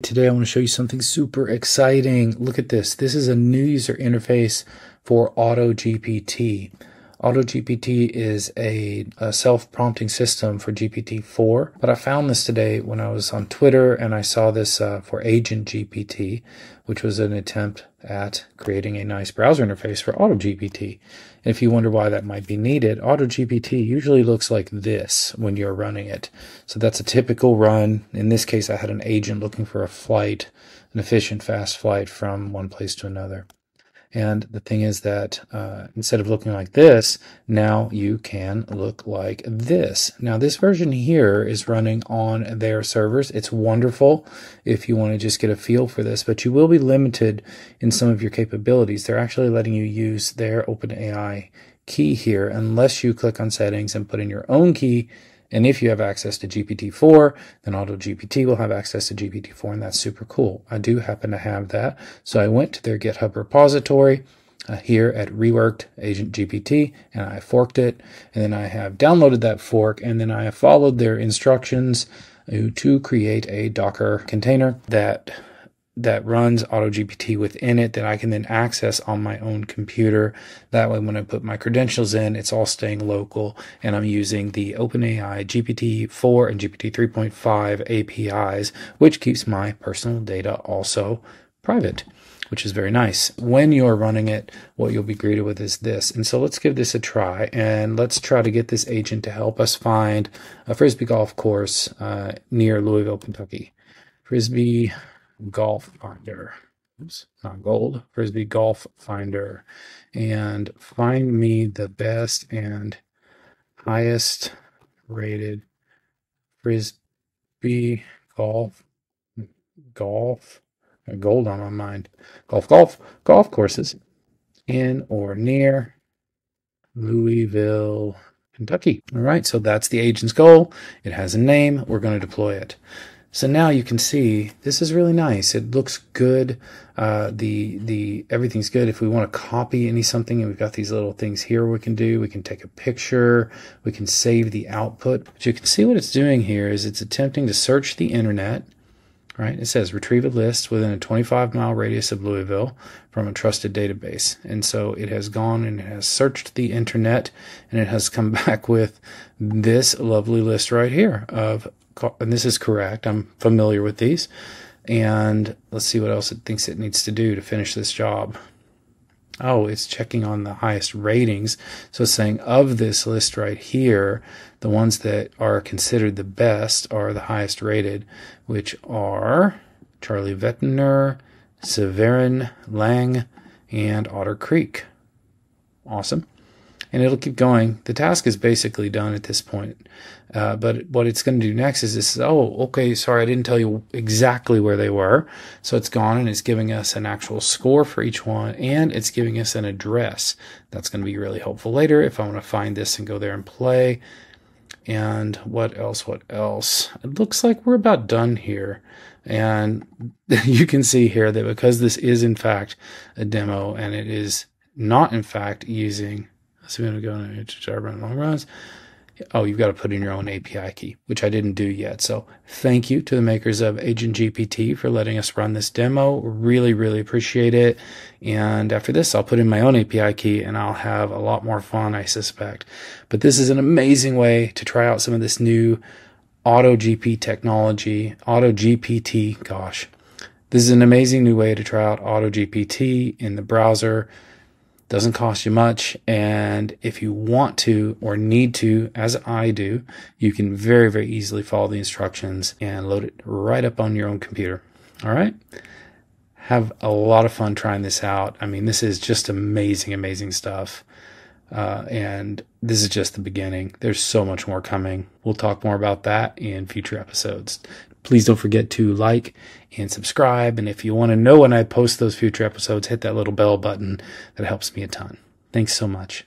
Today I want to show you something super exciting. Look at this. This is a new user interface for AutoGPT. AutoGPT is a, a self-prompting system for GPT-4, but I found this today when I was on Twitter and I saw this uh, for Agent GPT, which was an attempt at creating a nice browser interface for AutoGPT. And if you wonder why that might be needed, AutoGPT usually looks like this when you're running it. So that's a typical run. In this case, I had an agent looking for a flight, an efficient, fast flight from one place to another. And the thing is that uh, instead of looking like this, now you can look like this. Now, this version here is running on their servers. It's wonderful if you want to just get a feel for this, but you will be limited in some of your capabilities. They're actually letting you use their OpenAI key here unless you click on settings and put in your own key and if you have access to GPT-4, then AutoGPT will have access to GPT-4, and that's super cool. I do happen to have that. So I went to their GitHub repository uh, here at Reworkd Agent GPT, and I forked it, and then I have downloaded that fork, and then I have followed their instructions to create a Docker container that that runs AutoGPT within it that I can then access on my own computer. That way, when I put my credentials in, it's all staying local and I'm using the OpenAI GPT-4 and GPT 3.5 APIs, which keeps my personal data also private, which is very nice. When you're running it, what you'll be greeted with is this. And so let's give this a try and let's try to get this agent to help us find a Frisbee golf course uh, near Louisville, Kentucky. Frisbee Golf Finder. Oops, not gold. Frisbee Golf Finder. And find me the best and highest rated Frisbee golf golf gold on my mind golf golf golf courses in or near Louisville, Kentucky. All right, so that's the agent's goal. It has a name. We're going to deploy it. So now you can see this is really nice. It looks good. Uh, the the everything's good. If we want to copy any something, and we've got these little things here we can do. We can take a picture. We can save the output. But you can see what it's doing here is it's attempting to search the internet. Right? It says retrieve a list within a 25 mile radius of Louisville from a trusted database. And so it has gone and it has searched the internet and it has come back with this lovely list right here of and this is correct. I'm familiar with these. And let's see what else it thinks it needs to do to finish this job. Oh, it's checking on the highest ratings. So it's saying of this list right here, the ones that are considered the best are the highest rated, which are Charlie Vettiner, Severin, Lang, and Otter Creek. Awesome and it'll keep going. The task is basically done at this point. Uh, but what it's going to do next is this, oh, okay, sorry, I didn't tell you exactly where they were. So it's gone and it's giving us an actual score for each one and it's giving us an address. That's going to be really helpful later if I want to find this and go there and play. And what else? What else? It looks like we're about done here. And you can see here that because this is in fact a demo and it is not in fact using so we're going to go into Java long runs. Oh, you've got to put in your own API key, which I didn't do yet. So thank you to the makers of Agent GPT for letting us run this demo. Really, really appreciate it. And after this, I'll put in my own API key and I'll have a lot more fun, I suspect. But this is an amazing way to try out some of this new Auto GP technology, Auto GPT. Gosh, this is an amazing new way to try out Auto GPT in the browser doesn't cost you much. And if you want to or need to, as I do, you can very, very easily follow the instructions and load it right up on your own computer. All right. Have a lot of fun trying this out. I mean, this is just amazing, amazing stuff. Uh, and this is just the beginning. There's so much more coming. We'll talk more about that in future episodes. Please don't forget to like and subscribe. And if you want to know when I post those future episodes, hit that little bell button. That helps me a ton. Thanks so much.